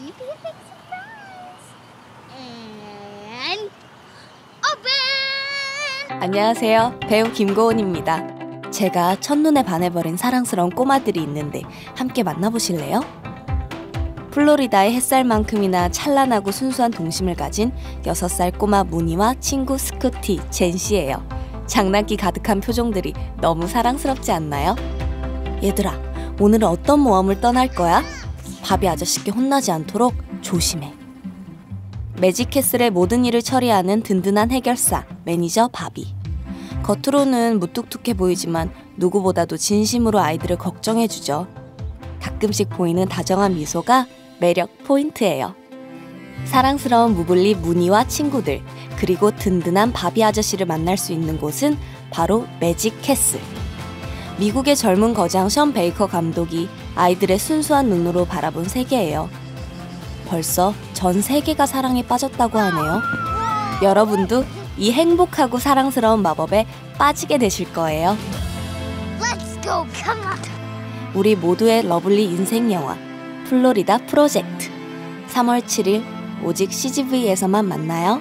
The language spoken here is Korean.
to be a big surprise. And open! 안녕하세요. 배우 김고은입니다. 제가 첫눈에 반해버린 사랑스러운 꼬마들이 있는데 함께 만나보실래요? 플로리다의 햇살만큼이나 찬란하고 순수한 동심을 가진 6살 꼬마 무니와 친구 스쿠티, 젠씨예요. 장난기 가득한 표정들이 너무 사랑스럽지 않나요? 얘들아, 오늘은 어떤 모험을 떠날 거야? 바비 아저씨께 혼나지 않도록 조심해. 매직캐슬의 모든 일을 처리하는 든든한 해결사, 매니저 바비. 겉으로는 무뚝뚝해 보이지만 누구보다도 진심으로 아이들을 걱정해주죠. 가끔씩 보이는 다정한 미소가 매력 포인트예요. 사랑스러운 무블리 무니와 친구들, 그리고 든든한 바비 아저씨를 만날 수 있는 곳은 바로 매직 캐슬. 미국의 젊은 거장 션 베이커 감독이 아이들의 순수한 눈으로 바라본 세계예요. 벌써 전 세계가 사랑에 빠졌다고 하네요. 여러분도 이 행복하고 사랑스러운 마법에 빠지게 되실 거예요. Let's go, come on! 우리 모두의 lovely 인생 영화 플로리다 프로젝트 3월 7일 오직 CGV에서만 만나요.